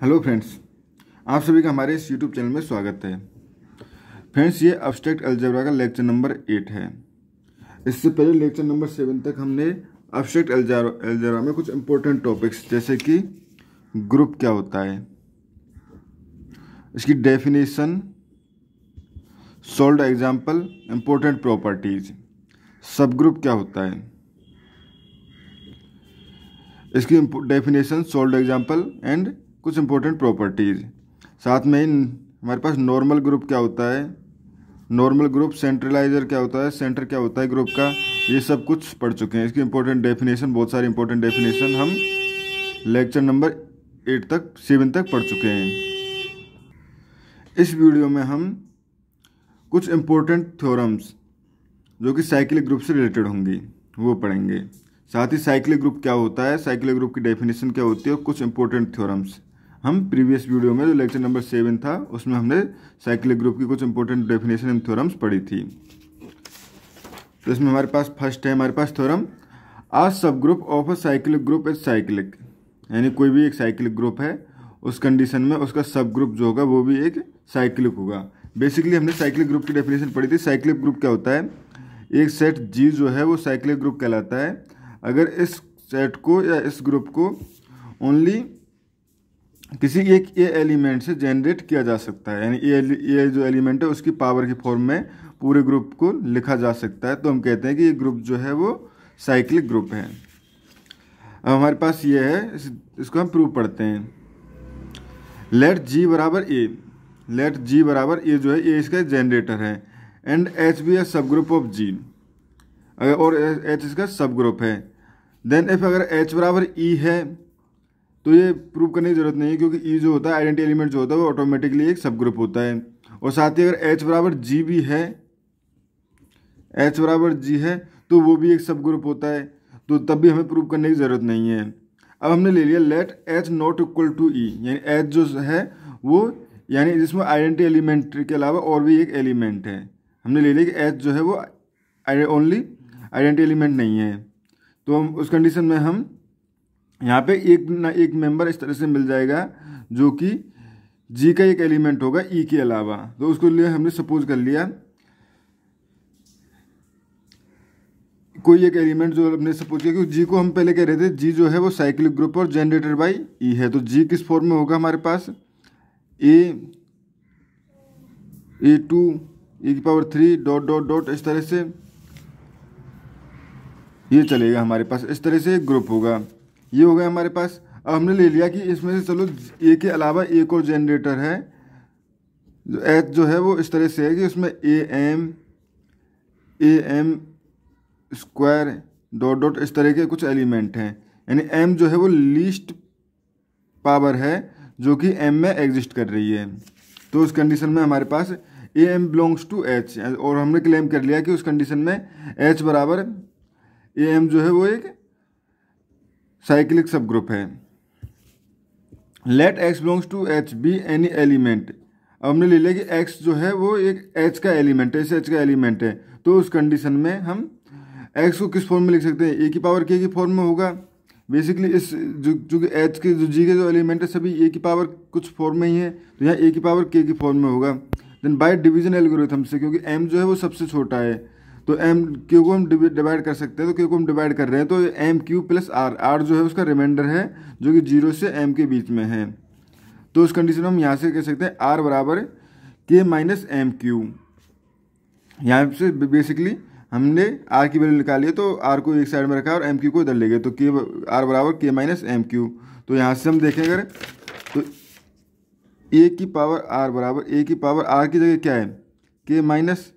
Hello friends, आप सभी का हमारे इस यूट्यूब चैनल में स्वागत है। फ्रेंड्स, ये अब्स्ट्रैक्ट अलजेब्रा का लेक्चर नंबर एट है। इससे पहले लेक्चर नंबर सेवन तक हमने अब्स्ट्रैक्ट अलजेब्रा में कुछ इंपॉर्टेंट टॉपिक्स जैसे कि ग्रुप क्या होता है, इसकी definition solved example important properties subgroup क्या होता है, इसकी डेफिनेशन सोल्ड एग्ज़ाम्पल एंड कुछ इंपॉर्टेंट प्रॉपर्टीज़ साथ में हमारे पास नॉर्मल ग्रुप क्या होता है? नॉर्मल ग्रुप सेंट्रलाइजर क्या होता है? सेंटर क्या होता है ग्रुप का? ये सब कुछ पढ़ चुके हैं। इसकी इंपॉर्टेंट डेफिनेशन बहुत सारी इंपॉर्टेंट डेफिनेशन हम लेक्चर नंबर एट तक सेवन तक पढ़ चुके हैं। इस वीडियो में हम कुछ इंपॉर्टेंट थ्योरम्स जो कि साइक्लिक ग्रुप से रिलेटेड होंगी, वो पढ़ेंगे। साथ ही साइक्लिक ग्रुप क्या होता है? साइक्लिक ग्रुप की डेफिनेशन क्या होती है? और कुछ इंपॉर्टेंट थ्योरम्स हम प्रीवियस वीडियो में जो लेक्चर नंबर सेवन था, उसमें हमने साइक्लिक ग्रुप की कुछ इंपॉर्टेंट डेफिनेशन एंड थ्योरम्स पढ़ी थी। तो इसमें हमारे पास फ़र्स्ट है, हमारे पास theorem uh subgroup of a cyclic group is cyclic यानी कोई भी एक साइक्लिक ग्रुप है, उस कंडीशन में उसका सब ग्रुप जो होगा, वो भी एक साइक्लिक होगा। बेसिकली हमने साइक्लिक ग्रुप की डेफिनेशन पढ़ी थी। साइक्लिक ग्रुप क्या होता है? एक सेट जी जो है, वो साइक्लिक ग्रुप कहलाता है। अगर इस सेट को या इस ग्रुप को ओनली किसी एक ए एलिमेंट से जनरेट किया जा सकता है। यानी ए जो एलिमेंट है उसकी पावर की फॉर्म में पूरे ग्रुप को लिखा जा सकता है। तो हम कहते हैं कि ये ग्रुप जो है वो साइक्लिक ग्रुप है। अब हमारे पास ये है इस, इसको हम प्रूव पढ़ते हैं। लेट जी बराबर ए लेट जी बराबर ए जो है ए इसका जनरेटर है। एंड एच बी ए सब ग्रुप ऑफ़ जी अगर और एच इसका सब ग्रुप है। देन इफ़ अगर एच बराबर ई है तो ये प्रूव करने की ज़रूरत नहीं है क्योंकि ई जो होता है आइडेंटी एलिमेंट जो होता है, वो ऑटोमेटिकली एक सब ग्रुप होता है। और साथ ही अगर एच बराबर जी भी है एच बराबर जी है तो वो भी एक सब ग्रुप होता है। तो तब भी हमें प्रूव करने की ज़रूरत नहीं है। अब हमने ले लिया let H not equal to E यानी एच जो है, वो यानी जिसमें आइडेंटी एलिमेंट के अलावा और भी एक एलिमेंट है। हमने ले लिया कि एच जो है, वो ओनली आइडेंटी एलिमेंट नहीं है। तो हम उस कंडीशन में हम यहाँ पे एक ना एक मेंबर इस तरह से मिल जाएगा, जो कि जी का एक एलिमेंट होगा ई के अलावा। तो उसको लिए हमने सपोज़ कर लिया। कोई एक एलिमेंट जो हमने सपोज़ किया, क्योंकि जी को हम पहले कह रहे थे जी जो है वो साइक्लिक ग्रुप और जनरेटेड बाई ई है। तो जी किस फॉर्म में होगा हमारे पास? ए ए टू ई की power three dot dot dot इस तरह से ये चलेगा हमारे पास। इस तरह से एक ग्रुप होगा। ये हो गया हमारे पास। अब हमने ले लिया कि इसमें से चलो ए के अलावा एक और जनरेटर है। जो एच जो है वो इस तरह से है कि उसमें A M A M square dot dot इस तरह के कुछ एलिमेंट हैं। यानी एम जो है वो लीस्ट पावर है, जो कि एम में एग्जिस्ट कर रही है। तो उस कंडीशन में हमारे पास A M belongs to H और हमने क्लेम कर लिया कि उस कंडीशन में एच बराबर ए एम जो है वो एक साइक्लिक सब ग्रुप है। Let X belongs to H be any element अब हमने ले लिया कि एक्स जो है वो एक एच का एलिमेंट है, इस एच का एलिमेंट है। तो उस कंडीशन में हम एक्स को किस फॉर्म में लिख सकते हैं? ए की पावर के की फॉर्म में होगा। बेसिकली इस जो जो कि एच के, जो जी के जो एलिमेंट है, सभी ए की पावर कुछ फॉर्म में ही है। तो यहाँ ए की पावर के की फॉर्म में होगा। देन बाय डिवीज़न एल्गोरिथम से, क्योंकि एम जो है वो सबसे छोटा है। तो एम क्यू को हम डिवाइड कर सकते हैं तो क्यू को हम डिवाइड कर रहे हैं तो M Q plus R R जो है उसका रिमाइंडर है, जो कि ज़ीरो से एम के बीच में है। तो उस कंडीशन में हम यहाँ से कह सकते हैं आर बराबर के माइनस एम क्यू यहाँ से बेसिकली हमने आर की वैल्यू निकाली है तो आर को एक साइड में रखा और एम क्यू को इधर ले गए तो के आर बराबर के माइनस एम क्यू तो यहाँ से हम देखें अगर तो ए की पावर आर बराबर ए की पावर आर की जगह क्या है? K minus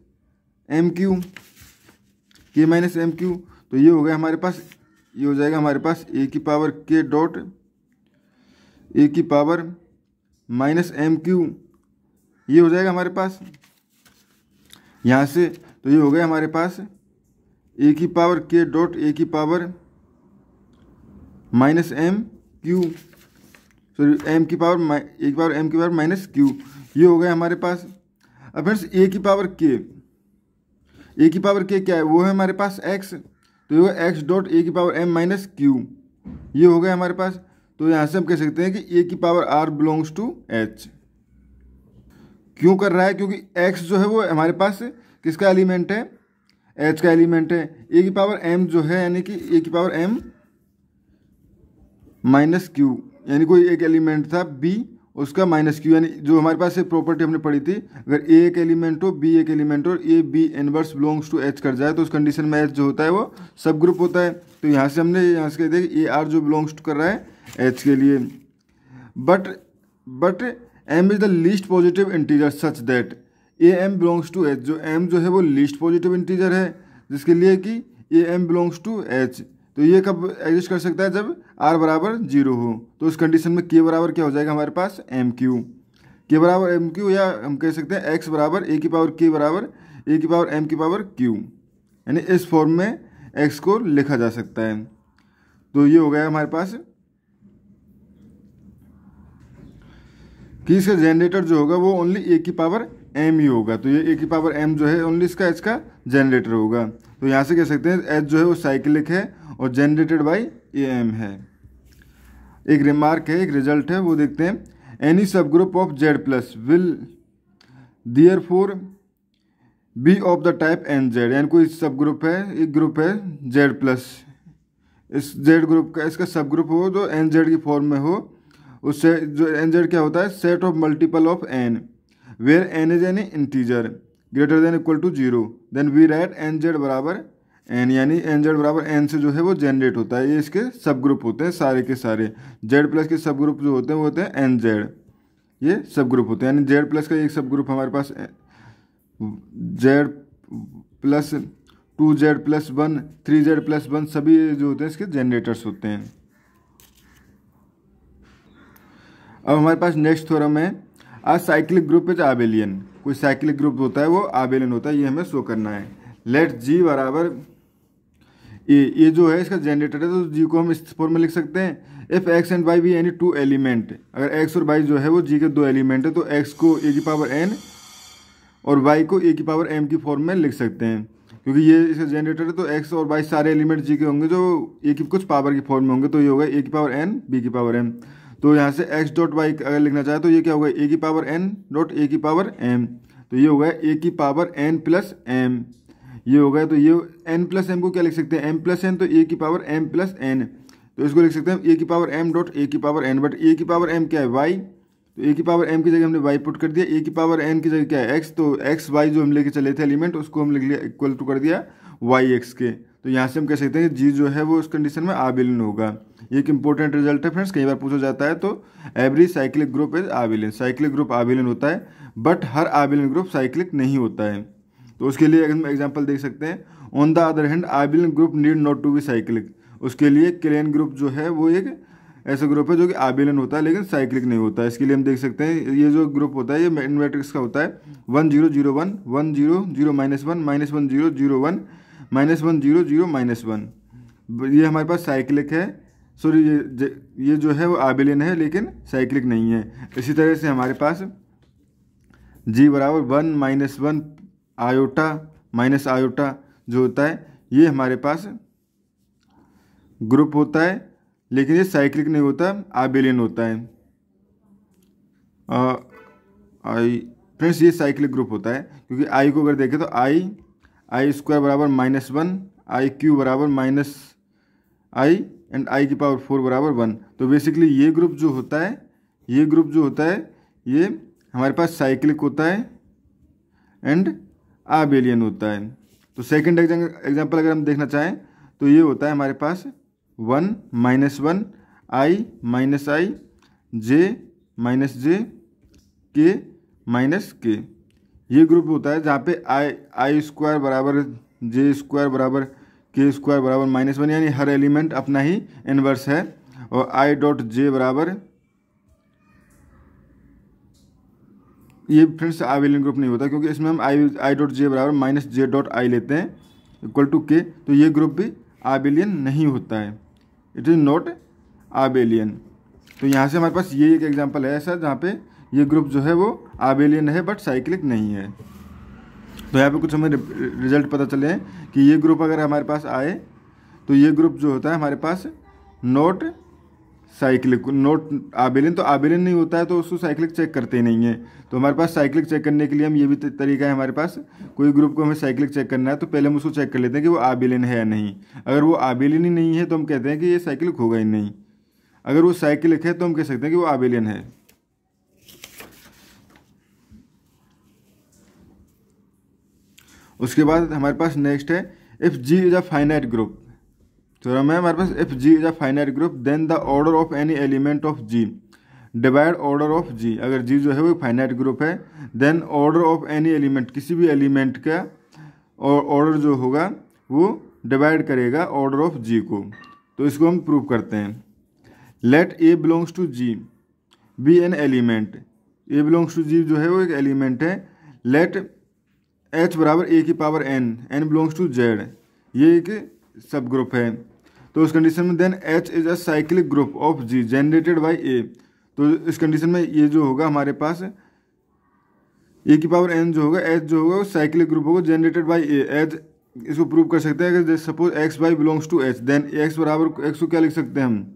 M Q K minus M Q तो ये हो गया हमारे पास, ये हो जाएगा हमारे पास ए की पावर के डॉट ए की पावर माइनस एम क्यू ये हो जाएगा हमारे पास। यहाँ से तो ये हो गया हमारे पास ए की पावर के डॉट ए की power minus M Q sorry M की पावर ए की पावर एम की पावर माइनस क्यू ये हो गया हमारे पास। अब फ्रेंड्स ए की पावर के ए की पावर के क्या है? वो है हमारे पास एक्स तो ये एक्स डॉट ए की पावर एम माइनस क्यू ये हो गया हमारे पास। तो यहाँ से हम कह सकते हैं कि ए की power R belongs to H क्यों कर रहा है? क्योंकि एक्स जो है वो हमारे पास किसका एलिमेंट है? एच का एलिमेंट है। ए की पावर एम जो है, यानी कि ए की पावर एम माइनस क्यू यानी कोई एक एलिमेंट था बी उसका माइनस क्यू यानी जो हमारे पास प्रॉपर्टी हमने पढ़ी थी, अगर ए एक एलिमेंट हो बी एक एलिमेंट हो A B inverse belongs to H कर जाए तो उस कंडीशन में एच जो होता है वो सब ग्रुप होता है। तो यहाँ से हमने, यहाँ से कह दिया ए आर जो बिलोंग्स टू कर रहा है एच के लिए। But but M is the least positive integer such that A M belongs to H जो एम जो है वो लीस्ट पॉजिटिव इंटीजर है, जिसके लिए कि A M belongs to H तो ये कब एग्जिस्ट कर सकता है? जब आर बराबर ज़ीरो हो। तो उस कंडीशन में के बराबर क्या हो जाएगा हमारे पास? एम क्यू के बराबर एम क्यू या हम कह सकते हैं एक्स बराबर ए की पावर के बराबर ए की पावर एम की पावर क्यू यानी इस फॉर्म में एक्स को लिखा जा सकता है। तो ये हो गया हमारे पास कि इसका जनरेटर जो होगा वो ओनली ए की पावर एम ही होगा। तो ये ए की पावर एम जो है ओनली इसका एच का जनरेटर होगा। तो यहाँ से कह सकते हैं एच जो है वो साइक्लिक है और जनरेटेड ए एम है। एक रिमार्क है, एक रिज़ल्ट है, वो देखते हैं। Any subgroup of Z plus will therefore be of the type N Z यानी कोई सब ग्रुप है, एक ग्रुप है जेड प्लस इस जेड ग्रुप का, इसका सब ग्रुप हो, जो एन जेड की फॉर्म में हो उससे जो एन जेड क्या होता है? Set of multiple of N where N is an integer greater than equal to zero then we write N Z बराबर एन यानी एन जेड बराबर एन से जो है वो जनरेट होता है। ये इसके सब ग्रुप होते हैं, सारे के सारे। जेड प्लस के सब ग्रुप जो होते हैं, वो होते हैं एन जेड ये सब ग्रुप होते हैं। यानी जेड प्लस का एक सब ग्रुप हमारे पास Z plus two Z plus one three Z plus one सभी जो होते हैं, इसके जनरेटर्स होते हैं। अब हमारे पास नेक्स्ट थ्योरम है। आज साइक्लिक ग्रुप इज़ आबेलियन कोई साइक्लिक ग्रुप होता है, वो आबेलियन होता है। ये हमें शो करना है। लेट जी बराबर ए ये जो है इसका जनरेटर है तो जी को हम इस फॉर्म में लिख सकते हैं। If X and Y be any two element अगर एक्स और वाई जो है वो जी के दो एलिमेंट है तो एक्स को ए की पावर एन और वाई को ए की पावर एम की फॉर्म में लिख सकते हैं। क्योंकि ये इसका जनरेटर है तो एक्स और वाई सारे एलिमेंट जी के होंगे, जो ए की कुछ पावर की फॉर्म में होंगे तो ये होगा ए की पावर एन बी की पावर एम तो यहाँ से एक्स डॉट वाई अगर लिखना चाहे तो ये क्या होगा? ए की पावर एन डॉट ए की पावर एम तो ये होगा ए की पावर एन प्लस एम ये हो गया तो ये एन प्लस एम को क्या लिख सकते हैं? एम प्लस एन तो ए की पावर एम प्लस एन तो इसको लिख सकते हैं ए की पावर एम डॉट ए की पावर एन बट ए की पावर एम क्या है? वाई तो ए की पावर एम की जगह हमने वाई पुट कर दिया। ए की पावर एन की जगह क्या है? एक्स तो एक्स वाई जो हम लेके चले थे एलिमेंट उसको हम लिख लिया इक्वल टू कर दिया वाई एक्स के। तो यहाँ से हम कह सकते हैं कि जी जो है वो उस कंडीशन में आबिलिन होगा। ये एक इंपॉर्टेंट रिज़ल्ट है फ्रेंड्स कई बार पूछा जाता है तो every cyclic group is abelian cyclic group abelian होता है बट हर आबिलिन ग्रुप साइक्लिक नहीं होता है। तो उसके लिए हम एग्ज़ाम्पल देख सकते हैं। On the other hand abelian group need not to be cyclic उसके लिए क्लेन ग्रुप जो है, वो एक ऐसा ग्रुप है जो कि आबिलन होता है, लेकिन साइक्लिक नहीं होता है। इसके लिए हम देख सकते हैं, ये जो ग्रुप होता है, ये इन्वेट्रिक्स का होता है। One zero zero one one zero zero minus one minus one zero zero one minus one zero zero minus one ये हमारे पास साइक्लिक है। सॉरी ये ये जो है, वो आबिलियन है, लेकिन साइक्लिक नहीं है। इसी तरह से हमारे पास जी बराबर one minus one iota, minus iota जो होता है, ये हमारे पास ग्रुप होता है, लेकिन ये साइक्लिक नहीं होता, आबिलियन होता है। आई, फ्रेंड्स, ये साइक्लिक ग्रुप होता है, क्योंकि आई को अगर देखें तो आई आई स्क्वायर बराबर माइनस वन, आई क्यू बराबर माइनस आई, एंड आई की पावर फोर बराबर वन। तो बेसिकली ये ग्रुप जो होता है, ये ग्रुप जो होता है, ये हमारे पास साइक्लिक होता है, एंड आबेलियन होता है। तो सेकंड एग्ज़ाम्पल अगर हम देखना चाहें तो ये होता है हमारे पास one minus one I minus I J minus J K minus K ये ग्रुप होता है जहाँ पे आई आई स्क्वायर बराबर जे स्क्वायर बराबर के स्क्वायर बराबर माइनस वन यानी हर एलिमेंट अपना ही इनवर्स है, और आई डॉट जे बराबर ये फ्रेंड्स आवेलियन ग्रुप नहीं होता क्योंकि इसमें हम आई आई डॉट जे बराबर माइनस जे डॉट आई लेते हैं इक्वल टू के तो ये ग्रुप भी आबेलियन नहीं होता है। इट इज़ नॉट आबेलियन तो यहाँ से हमारे पास ये एक एग्जांपल है ऐसा जहाँ पे ये ग्रुप जो है वो आबेलियन है बट साइक्लिक नहीं है। तो यहाँ पे कुछ हमें रिज़ल्ट पता चले हैं कि ये ग्रुप अगर हमारे पास आए तो ये ग्रुप जो होता है हमारे पास नोट साइक्लिक नोट आबिलिन तो आबेलिन नहीं होता है तो उसको साइक्लिक चेक करते नहीं है। तो हमारे पास साइक्लिक चेक करने के लिए हम ये भी तरीका है हमारे पास, कोई ग्रुप को हमें साइक्लिक चेक करना है तो पहले हम उसको चेक कर लेते हैं कि वो आबिलिन है या नहीं। अगर वो आबेलिन ही नहीं है तो हम कहते हैं कि ये साइक्लिक होगा ही नहीं। अगर वो साइक्लिक है तो हम कह सकते हैं कि वो आबिलियन है। उसके बाद हमारे पास नेक्स्ट है if G is a finite group तो है हमारे पास if G is a finite group then the order of any element of G divide order of G अगर जी जो है वो फाइनाइट ग्रुप है then order of any element किसी भी एलिमेंट का और ऑर्डर जो होगा, वो डिवाइड करेगा ऑर्डर ऑफ़ जी को। तो इसको हम प्रूव करते हैं। Let a belongs to G b an element a belongs to G जो है वो एक एलिमेंट है। लेट एच बराबर ए की power n n belongs to Z ये एक सब ग्रुप है। तो उस कंडीशन में then H is a cyclic group of G generated by a तो इस कंडीशन में ये जो होगा हमारे पास ए की पावर एन जो होगा एच जो होगा, वो साइक्लिक ग्रुप होगा जनरेटेड बाई ए एच इसको प्रूव कर सकते हैं अगर suppose x y belongs to H then x बराबर एक्स को क्या लिख सकते हैं हम?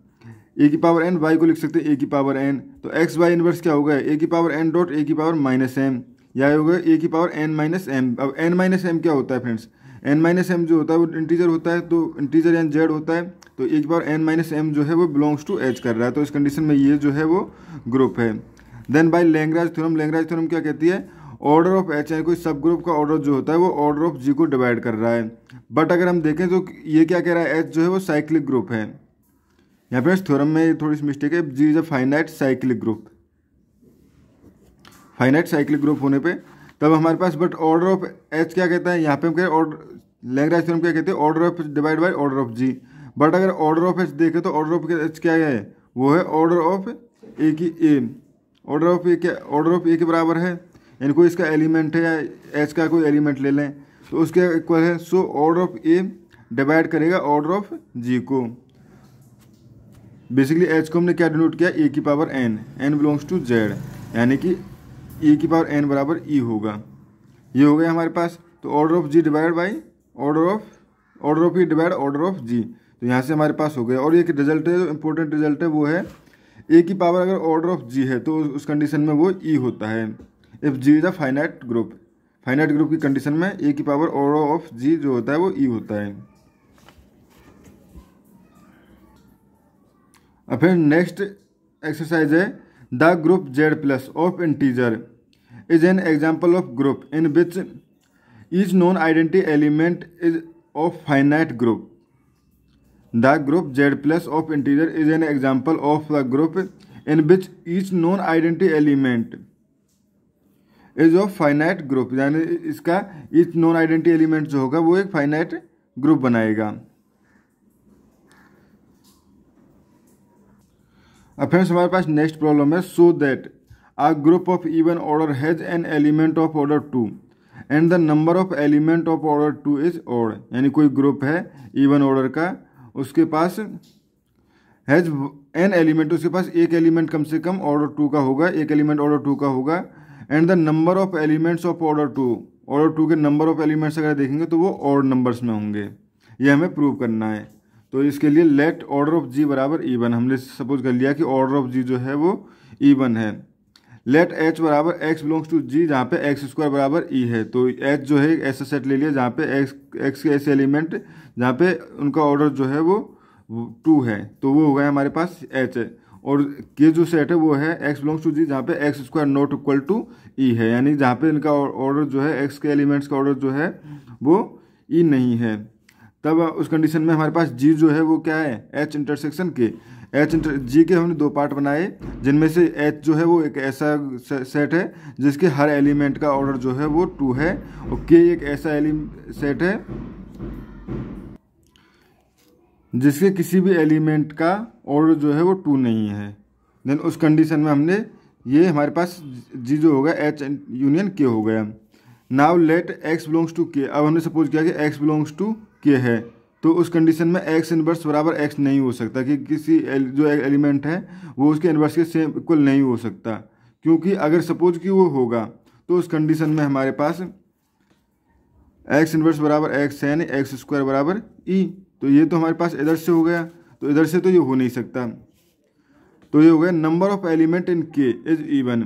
ए की पावर एन वाई को लिख सकते हैं ए की पावर एन तो एक्स वाई इनवर्स क्या होगा? ए की पावर एन डॉट ए की पावर माइनस एम या होगा ए की पावर एन माइनस एम अब एन माइनस एम क्या होता है फ्रेंड्स एन माइनस एम जो होता है वो इंटीजर होता है तो इंटीजर एन जेड होता है तो एक बार एन माइनस एम जो है वो बिलोंग्स टू एच कर रहा है तो इस कंडीशन में ये जो है वो ग्रुप है। Then by Lagrange theorem Lagrange theorem क्या कहती है? ऑर्डर ऑफ़ एच यानी कोई सब ग्रुप का ऑर्डर जो होता है वो ऑर्डर ऑफ़ जी को डिवाइड कर रहा है। बट अगर हम देखें तो ये क्या कह रहा है? एच जो है वो साइक्लिक ग्रुप है। यहाँ पे थ्योरम में थोड़ी सी मिस्टेक है G is a finite cyclic group finite cyclic group होने पे, तब हमारे पास बट ऑर्डर ऑफ़ एच क्या कहता है? यहाँ पे हम कह रहे हैं ऑर्डर लैंग्राज थ्योरम क्या कहते हैं? Order of divide by order of G but अगर ऑर्डर ऑफ़ एच देखें तो ऑर्डर ऑफ़ एच क्या है? वो है ऑर्डर ऑफ़ ए की ए ऑर्डर ऑफ़ ए क्या ऑर्डर ऑफ़ ए के बराबर है? यानी कोई इसका एलिमेंट है या एच का कोई एलिमेंट ले लें तो उसके इक्वल है। So order of a divide करेगा ऑर्डर ऑफ़ जी को। बेसिकली एच को हमने क्या डिनोट किया? ए की power n n belongs to Z यानी कि ए की पावर एन बराबर ई होगा। ये हो गया हमारे पास। तो order of G divide by order of order of e divide order of G तो यहाँ से हमारे पास हो गया। और एक रिज़ल्ट है, जो इंपॉर्टेंट रिज़ल्ट है, वो है ए की पावर अगर ऑर्डर ऑफ़ जी है तो उस कंडीशन में वो ई होता है। If G is a finite group finite group की कंडीशन में ए की पावर ऑर्डर ऑफ़ जी जो होता है, वो ई होता है। अब फिर नेक्स्ट एक्सरसाइज है the group Z plus of integer is an example of group in which each non identity element is of finite group the group Z plus of integer is an example of the group in which each non identity element is of finite group यानी इसका each non identity element जो होगा वो एक finite group बनाएगा। अब friends हमारे पास नेक्स्ट प्रॉब्लम है। So that a group of even order has an element of order 2 and the number of element of order two is odd यानी कोई ग्रुप है इवन ऑर्डर का, उसके पास हैज़ एन एलिमेंट उसके पास एक एलिमेंट कम से कम order two का होगा, एक एलिमेंट ऑर्डर टू का होगा and the number of elements of order two order two के नंबर ऑफ़ एलिमेंट्स अगर देखेंगे तो वो ऑर्ड नंबर्स में होंगे। ये हमें प्रूव करना है। तो इसके लिए लेट ऑर्डर ऑफ़ जी बराबर ईवन हमने सपोज़ कर लिया कि ऑर्डर ऑफ़ जी जो है वो ईवन है। लेट एच बराबर एक्स बिलोंग्स टू जी जहाँ पे एक्स स्क्वायर बराबर ई है। तो एच जो है, ऐसा सेट ले लिया, जहाँ पे एक्स एक्स के ऐसे एलिमेंट जहाँ पे उनका ऑर्डर जो है वो टू है। तो वो हो गया हमारे पास एच और के जो सेट है, वो है एक्स बिलोंग्स टू जी जहाँ पे x square not equal to e है। यानी जहाँ पे इनका ऑर्डर जो है एक्स के एलिमेंट्स का ऑर्डर जो है, वो ई e नहीं है। तब उस कंडीशन में हमारे पास जी जो है, वो क्या है? H intersection K. H inter G K हमने दो पार्ट बनाए, जिनमें से एच जो है वो एक ऐसा सेट है, जिसके हर एलिमेंट का ऑर्डर जो है वो टू है, और के एक ऐसा सेट है, जिसके किसी भी एलिमेंट का ऑर्डर जो है वो टू नहीं है। देन उस कंडीशन में हमने ये हमारे पास जी जो होगा एच यूनियन के हो गया। Now let x belongs to K अब हमने सपोज़ किया कि एक्स बिलोंग्स टू के है। तो उस कंडीशन में एक्स इनवर्स बराबर एक्स नहीं हो सकता कि किसी एल, जो एलिमेंट है वो उसके इन्वर्स के सेम इक्वल नहीं हो सकता। क्योंकि अगर सपोज़ कि वो होगा तो उस कंडीशन में हमारे पास एक्स इनवर्स बराबर एक्स यानी एक्स स्क्वायर बराबर ई तो ये तो हमारे पास इधर से हो गया तो इधर से तो ये हो नहीं सकता। तो ये हो गया नंबर ऑफ़ एलिमेंट इन के इज़ इवन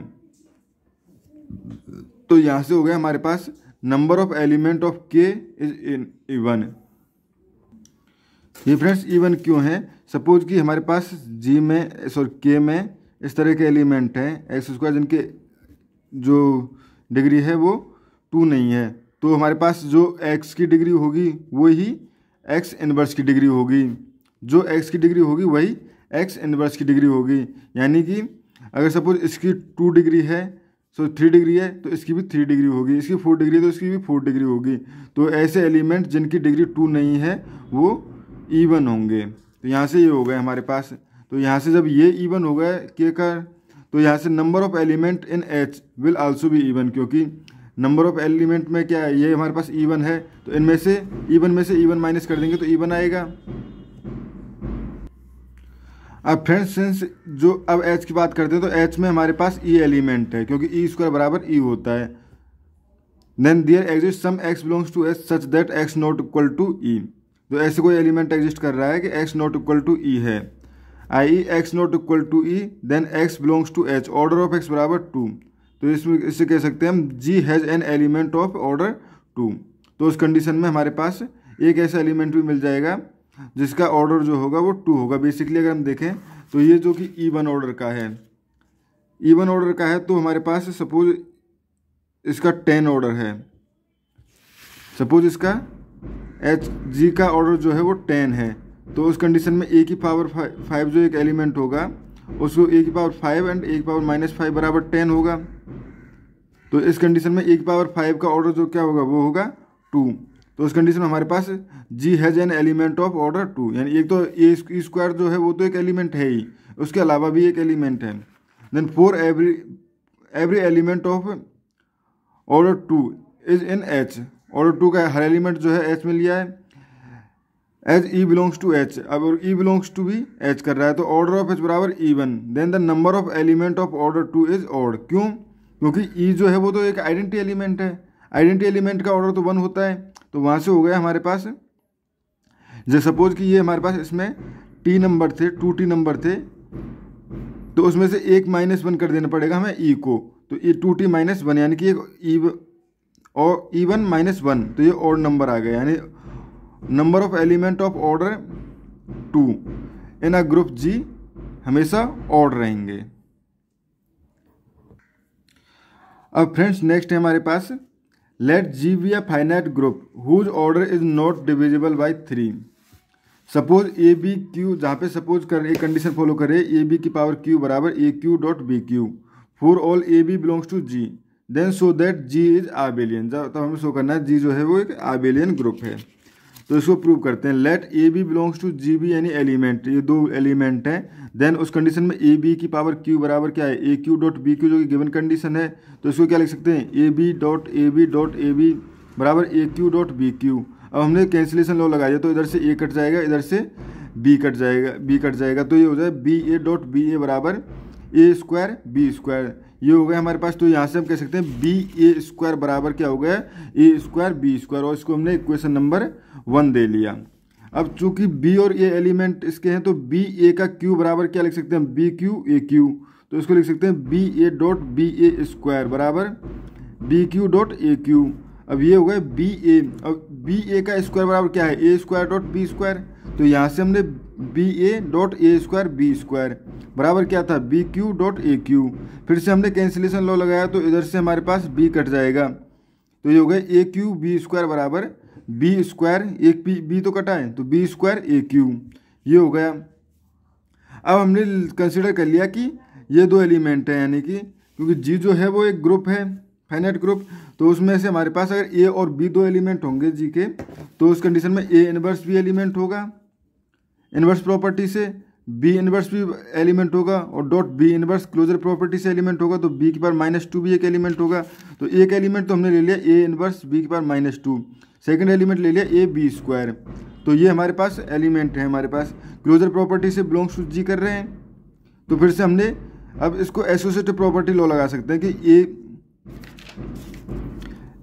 तो यहाँ से हो गया हमारे पास number of element of K is in even ये फ्रेंड्स इवन क्यों है? सपोज़ कि हमारे पास जी में सॉरी के में इस तरह के एलिमेंट हैं एक्स स्क्वायर जिनके जो डिग्री है वो टू नहीं है। तो हमारे पास जो एक्स की डिग्री होगी वो ही एक्स इनवर्स की डिग्री होगी। जो एक्स की डिग्री होगी, वही एक्स इनवर्स की डिग्री होगी। यानी कि अगर सपोज़ इसकी टू डिग्री है सो थ्री डिग्री है तो इसकी भी थ्री डिग्री होगी। इसकी फोर डिग्री है तो इसकी भी फोर डिग्री होगी। तो ऐसे एलिमेंट जिनकी डिग्री टू नहीं है, वो ईवन होंगे। तो यहाँ से ये हो गए हमारे पास। तो यहाँ से जब ये ईवन हो गए के कर तो यहाँ से number of element in H will also भी इवन क्योंकि नंबर ऑफ़ एलिमेंट में क्या है? ये हमारे पास इवन है तो इनमें से इवन में से इवन माइनस कर देंगे तो इवन आएगा। अब फ्रेंड्स सिंस जो अब एच की बात करते हैं तो एच में हमारे पास ई e एलिमेंट है, क्योंकि ई स्क्वायर बराबर ई e होता है। Then there exist some x belongs to H such that x not equal to e तो ऐसे कोई एलिमेंट एग्जिस्ट कर रहा है कि x not equal to e है। I e x not equal to e then x belongs to H order of x बराबर two तो इसमें इससे कह सकते हैं हम G has an element of order two तो उस कंडीशन में हमारे पास एक ऐसा एलिमेंट भी मिल जाएगा, जिसका ऑर्डर जो होगा वो टू होगा। बेसिकली अगर हम देखें तो ये जो कि ई वन ऑर्डर का है। ई वन ऑर्डर का है तो हमारे पास सपोज़ इसका टेन ऑर्डर है। सपोज़ इसका एच जी का ऑर्डर जो है वो टेन है। तो उस कंडीशन में ए की पावर फाइव जो एक एलिमेंट होगा, उसको ए की पावर फाइव एंड ए की पावर माइनस फाइव बराबर टेन होगा। तो इस कंडीशन में ए की पावर फाइव का ऑर्डर जो क्या होगा, वो होगा टू तो उस कंडीशन में हमारे पास G has an element of order two यानी एक तो ए स्क्वायर जो है वो तो एक एलिमेंट है ही, उसके अलावा भी एक एलिमेंट है। Then for every every element of order two is in H order two का हर एलिमेंट जो है एच में लिया है। H e belongs to H अब ई बिलोंग्स टू भी एच कर रहा है तो ऑर्डर ऑफ़ एच बराबर e one then the number of element of order two is odd क्यों? क्योंकि ई e जो है वो तो एक आइडेंटी एलिमेंट है। आइडेंटी एलिमेंट का ऑर्डर तो वन होता है। तो वहाँ से हो गया हमारे पास। जैसे सपोज़ कि ये हमारे पास इसमें टी नंबर थे टू टी नंबर थे। तो उसमें से एक माइनस वन कर देना पड़ेगा हमें ई e को। तो ये टू टी माइनस वन यानी कि एक ई e और ई वन माइनस वन तो ये और नंबर आ गया, यानी number of element of order two in a group G हमेशा ऑर्डर रहेंगे। अब फ्रेंड्स नेक्स्ट है हमारे पास let G be a finite group whose order is not divisible by three suppose a b q जहाँ पे सपोज़ कर एक condition follow करे ए बी की पावर क्यू बराबर a q dot b q for all a b belongs to G then show that G is abelian तब हमें show करना है जी जो है वो एक आबेलियन ग्रुप है। तो इसको प्रूव करते हैं। Let a b belongs to G b यानी एलिमेंट ये दो एलिमेंट हैं। देन उस कंडीशन में ए बी की पावर क्यू बराबर क्या है? A q dot b q जो कि गिवन कंडीशन है। तो इसको क्या लिख सकते हैं? A b dot a b dot a b बराबर a q dot b q अब हमने कैंसिलेशन लॉ लगाया तो इधर से ए कट जाएगा, इधर से बी कट जाएगा बी कट जाएगा। तो ये हो जाए b a dot b a बराबर ए स्क्वायर बी स्क्वायर ये हो गया हमारे पास तो यहाँ से हम कह सकते हैं बी ए स्क्वायर बराबर क्या हो गया ए स्क्वायर बी स्क्वायर और इसको हमने इक्वेशन नंबर वन दे लिया। अब चूँकि बी और ए एलिमेंट इसके हैं तो बी ए का क्यू बराबर क्या लिख सकते हैं बी क्यू ए क्यू तो इसको लिख सकते हैं b a dot b a square बराबर. B q dot a q अब ये हो गया बी ए अब बी ए का स्क्वायर बराबर क्या है? A square dot b square तो यहाँ से हमने b a dot a square b square बराबर क्या था? B q dot a q फिर से हमने कैंसिलेशन लॉ लगाया तो इधर से हमारे पास बी कट जाएगा। तो ये हो गया ए क्यू बी स्क्वायर बराबर। बी स्क्वायर एक बी बी तो कटा है तो बी स्क्वायर ए क्यू ये हो गया। अब हमने कंसिडर कर लिया कि ये दो एलिमेंट हैं, यानी कि क्योंकि जी जो है वो एक ग्रुप है फाइनाइट ग्रुप तो उसमें से हमारे पास अगर ए और बी दो एलिमेंट होंगे जी के तो उस कंडीशन में ए इनवर्स भी एलिमेंट होगा। इनवर्स प्रॉपर्टी से बी इनवर्स भी एलिमेंट होगा और dot b inverse closure property से एलिमेंट होगा तो बी की पार माइनस टू भी एक एलिमेंट होगा। तो एक एलिमेंट तो हमने ले लिया ए इनवर्स बी की power minus two. Second element ले लिया ए बी स्क्वायर। तो ये हमारे पास एलिमेंट है हमारे पास। क्लोजर प्रॉपर्टी से बिलोंग्स टू जी कर रहे हैं। तो फिर से हमने अब इसको एसोसिएटिव प्रॉपर्टी लॉ लगा सकते हैं कि ए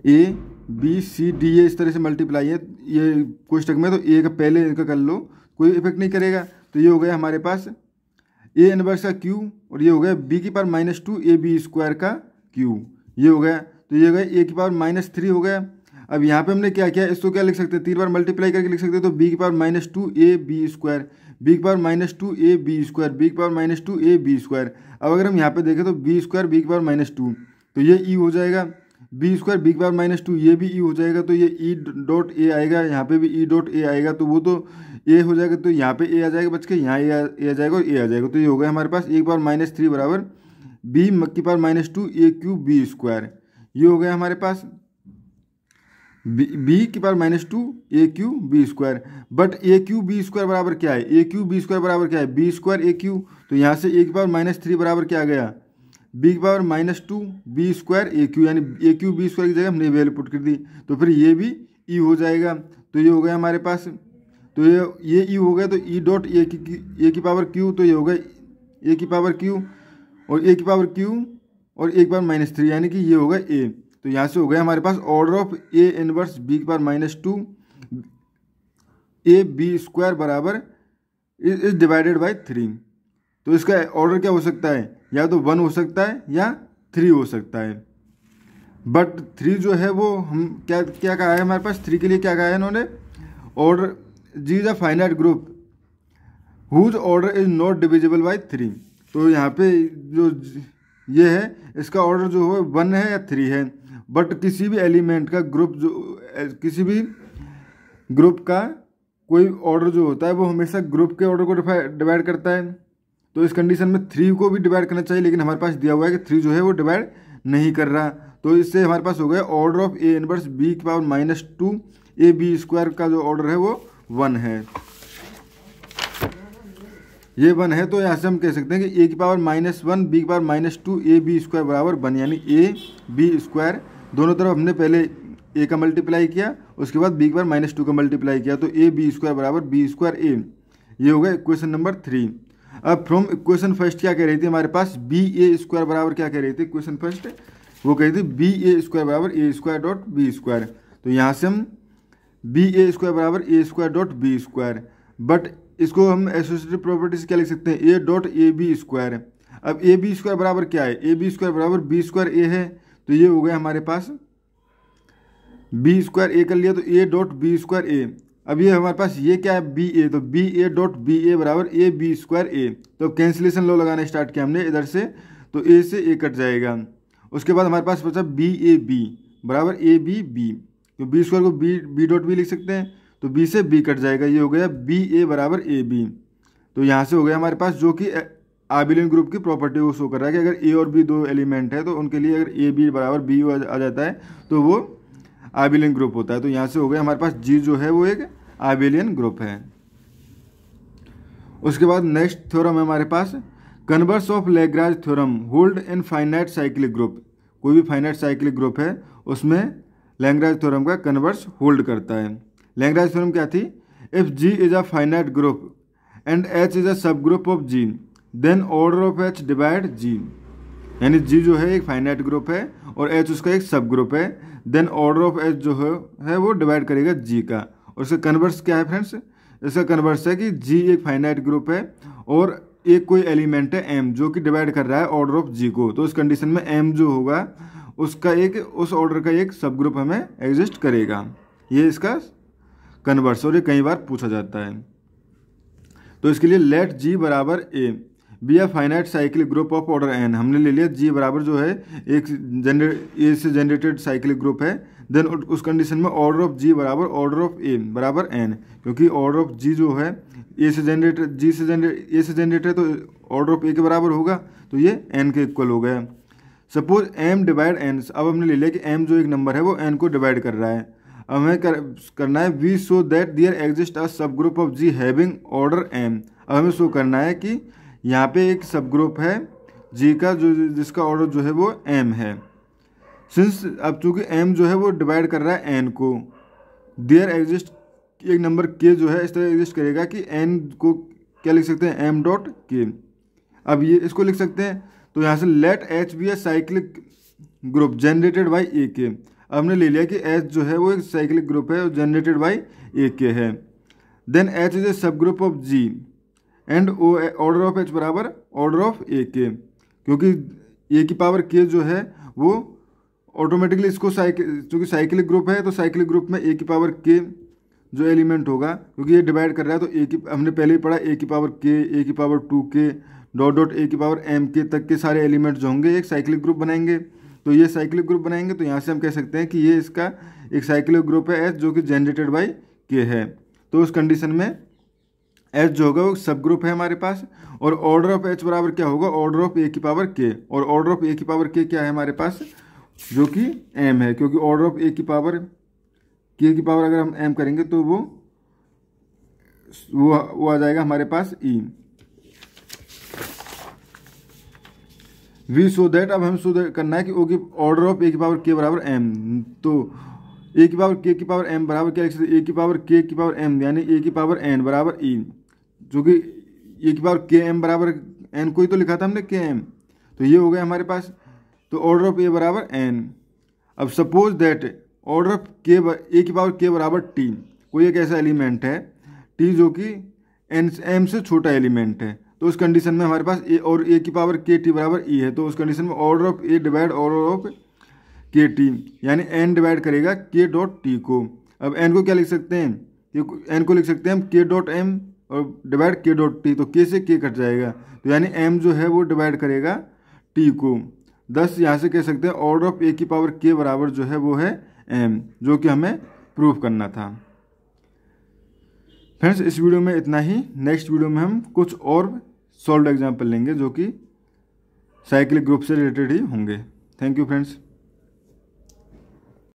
A B C D A इस तरह से मल्टीप्लाई है। ये कोष्टक में तो ए का पहले इनका कर लो। कोई इफ़ेक्ट नहीं करेगा। तो ये हो गया हमारे पास ए इनवर्स का क्यू और ये हो गया बी की power minus two a b square का क्यू ये हो गया। तो ये हो गया ए की पावर माइनस थ्री हो गया। अब यहाँ पे हमने क्या किया? इसको क्या लिख सकते हैं? तीन बार मल्टीप्लाई करके लिख सकते हैं। तो बी की power minus two a b square b की power minus two a b square b की power minus two a b square अब अगर हम यहाँ पे देखें तो बी स्क्वायर बी की पावर माइनस टू तो ये ई e हो जाएगा। बी स्क्वायर बी की पावर माइनस टू ये भी ई e हो जाएगा। तो ये ई डॉट ए आएगा। यहाँ पे भी ई डॉट ए आएगा। तो वो तो ए हो जाएगा तो यहाँ पे ए आ जाएगा, बच के यहाँ ए आ जाएगा और ए आ जाएगा। तो ये हो गया हमारे पास एक पावर माइनस थ्री बराबर बी की power minus two a q b square. ये हो गया हमारे पास बी की power minus two a q b square. But a q b square बराबर क्या है? ए क्यू बी स्क्वायर बराबर क्या है? बी स्क्वायर ए क्यू तो यहाँ से ए की पावर माइनस थ्री बराबर क्या आ गया? बी की power minus two b square a q यानी ए क्यू बी स्क्वायर की जगह हमने वैल्यू पुट कर दी। तो फिर ये भी ई e हो जाएगा। तो ये हो गया हमारे पास तो ये ये ई e हो गया तो ई डॉट ए की ए की पावर क्यू तो ये हो गया ए की पावर क्यू और ए की पावर क्यू और एक बार माइनस थ्री यानी कि ये होगा ए तो यहाँ से हो गया हमारे पास order of a inverse b की power minus two a b square बराबर इज़ डिवाइडेड बाई थ्री तो इसका ऑर्डर क्या हो सकता है? या तो वन हो सकता है या थ्री हो सकता है। बट थ्री जो है वो हम क्या क्या कहा है हमारे पास? थ्री के लिए क्या कहा है इन्होंने? Order G a finite group whose order is not divisible by three तो यहाँ पे जो ये है, इसका ऑर्डर जो है वन है या थ्री है। बट किसी भी एलिमेंट का ग्रुप जो, किसी भी ग्रुप का कोई ऑर्डर जो होता है, वो हमेशा ग्रुप के ऑर्डर को डिवाइड करता है। तो इस कंडीशन में थ्री को भी डिवाइड करना चाहिए, लेकिन हमारे पास दिया हुआ है कि थ्री जो है, वो डिवाइड नहीं कर रहा। तो इससे हमारे पास हो गया order of a inverse b की power minus two a b square का जो ऑर्डर है, वो वन है। ये वन है तो यहाँ से हम कह सकते हैं कि ए की पावर माइनस वन बी की power minus two a b square बराबर वन, यानी ए बी स्क्वायर दोनों तरफ़ हमने पहले ए का मल्टीप्लाई किया, उसके बाद बी की पावर माइनस टू का मल्टीप्लाई किया तो ए बी स्क्वायर बराबर बी स्क्वायर ए ये होगा इक्वेशन नंबर थ्री अब फ्रॉम इक्वेशन फ़र्स्ट क्या कह रही थी हमारे पास? बी ए स्क्वायर बराबर क्या कह रही थी? इक्वेशन फ़र्स्ट वो कह रही थी बी ए स्क्वायर बराबर A square dot B square तो यहाँ से हम बी ए स्क्वायर बराबर A square dot B square but इसको हम एसोसिएटिव प्रॉपर्टी से क्या लिख सकते हैं? A dot A B square अब ए बी स्क्वायर बराबर क्या है? ए बी स्क्वायर बराबर बी स्क्वायर ए है तो ये हो गया हमारे पास बी स्क्वायर ए कर लिया तो A dot B square A अब ये हमारे पास ये क्या है? बी ए तो B A dot B A बराबर ए बी स्क्वायर ए तो अब कैंसिलेशन लॉ लगाना स्टार्ट किया हमने इधर से तो ए से ए कट जाएगा। उसके बाद हमारे पास बचा बी ए बी बराबर ए बी बी तो बी स्क्वायर को बी बी डॉट बी लिख सकते हैं। तो बी से बी कट जाएगा, ये हो गया बी ए बराबर ए बी तो यहाँ से हो गया हमारे पास जो कि आबिलियन ग्रुप की प्रॉपर्टी वो शो कर रहा है कि अगर ए और बी दो एलिमेंट है तो उनके लिए अगर ए बी बराबर बी आ जाता है तो वो आबिलियन ग्रुप होता है। तो यहाँ से हो गया हमारे पास जी जो है, वो एक आबिलियन ग्रुप है। उसके बाद नेक्स्ट थ्योरम है हमारे पास converse of Lagrange theorem hold in finite cyclic group कोई भी फाइनाइट साइक्लिक ग्रुप है, उसमें लैंग्राज थ्योरम का कन्वर्स होल्ड करता है। लैंग्राज थ्योरम क्या थी? If G is a finite group and H is a subgroup of G then order of H divide G यानी जी जो है एक फाइनाइट ग्रुप है और एच उसका एक सब ग्रुप है। देन ऑर्डर ऑफ़ एच जो है, वो डिवाइड करेगा जी का। और इसका कन्वर्स क्या है फ्रेंड्स इसका कन्वर्स है कि जी एक फाइनाइट ग्रुप है और एक कोई एलिमेंट है एम जो कि डिवाइड कर रहा है ऑर्डर ऑफ़ जी को। तो इस कंडीशन में एम जो होगा उसका एक, उस ऑर्डर का एक सब ग्रुप हमें एग्जिस्ट करेगा। ये इसका कन्वर्स और ये कई बार पूछा जाता है। तो इसके लिए लेट जी बराबर A be a finite cyclic group of order N हमने ले लिया जी बराबर जो है, एक जनरेट ए से जनरेटेड साइकिल ग्रुप है। देन उस कंडीशन में ऑर्डर ऑफ़ जी बराबर ऑर्डर ऑफ़ ए बराबर एन क्योंकि ऑर्डर ऑफ़ जी जो है ए से जनरेटेड जी से जनरेट ए से जनरेटेड तो ऑर्डर ऑफ़ ए के बराबर होगा। तो ये एन के इक्वल हो गया। सपोज़ एम डिवाइड एन अब हमने ले लिया कि एम जो एक नंबर है वो एन को डिवाइड कर रहा है। अब हमें कर, करना है we show that there exist a subgroup of G having order M अब हमें शो करना है कि यहाँ पे एक सब ग्रुप है जी का जो जिसका ऑर्डर जो है वो एम है। सिंस अब चूँकि एम जो है वो डिवाइड कर रहा है एन को देयर एग्जिस्ट एक नंबर के जो है इस तरह एग्जिस्ट करेगा कि एन को क्या लिख सकते हैं? एम डॉट के अब ये इसको लिख सकते हैं तो यहाँ से let H be a cyclic group generated by A K हमने ले लिया कि एच जो है वो एक साइक्लिक ग्रुप है जनरेटेड बाई ए के है। Then H is a subgroup of G and O order of H बराबर ऑर्डर ऑफ़ ए के क्योंकि ए की पावर के जो है वो ऑटोमेटिकली इसको साइकिल चूँकि साइक्लिक ग्रुप है तो साइक्लिक ग्रुप में ए की पावर के जो एलिमेंट होगा, क्योंकि ये डिवाइड कर रहा है तो ए की, हमने पहले ही पढ़ा ए की पावर के ए की power two K dot dot A की पावर एम के तक के सारे एलिमेंट जो होंगे, एक साइक्लिक ग्रुप बनाएँगे। तो ये साइक्लिक ग्रुप बनाएँगे तो यहाँ से हम कह सकते हैं कि ये इसका एक साइक्लिक ग्रुप है एच जो कि जनरेटेड बाई के है। तो उस कंडीशन में एच जो होगा, वो सब ग्रुप है हमारे पास, और ऑर्डर ऑफ़ एच बराबर क्या होगा? ऑर्डर ऑफ़ ए की पावर के और ऑर्डर ऑफ़ ए की पावर के क्या है हमारे पास? जो कि एम है, क्योंकि ऑर्डर ऑफ़ ए की पावर के की पावर अगर हम एम करेंगे तो वो वो वो आ जाएगा हमारे पास ई वी सो दैट अब हम सो करना है कि ओ की ऑर्डर ऑफ़ ए की पावर के बराबर एम तो ए की पावर के की पावर एम बराबर क्या लिख सकते ए की पावर के की पावर एम यानी ए की पावर एन बराबर ई जो कि ए की पावर के एम बराबर एन को ही तो लिखा था हमने के एम तो ये हो गया हमारे पास तो ऑर्डर ऑफ़ ए बराबर एन अब सपोज़ दैट ऑर्डर ऑफ़ के ए की पावर के बराबर टी कोई एक ऐसा एलिमेंट है टी जो कि एन एम से छोटा एलिमेंट है. तो उस कंडीशन में हमारे पास ए और ए की पावर के टी बराबर ई है। तो उस कंडीशन में order of A divide order of K T यानी एन डिवाइड करेगा के डॉट टी को। अब एन को क्या लिख सकते हैं? एन को लिख सकते हैं हम के डॉट एम और डिवाइड के डॉट टी तो के से के कट जाएगा। तो यानी एम जो है वो डिवाइड करेगा टी को। दस यहाँ से कह सकते हैं ऑर्डर ऑफ़ ए की पावर के बराबर जो है वो है एम जो कि हमें प्रूव करना था। फ्रेंड्स इस वीडियो में इतना ही। नेक्स्ट वीडियो में हम कुछ और सॉल्व एग्ज़ाम्पल लेंगे जो कि साइक्लिक ग्रुप से रिलेटेड ही होंगे। Thank you friends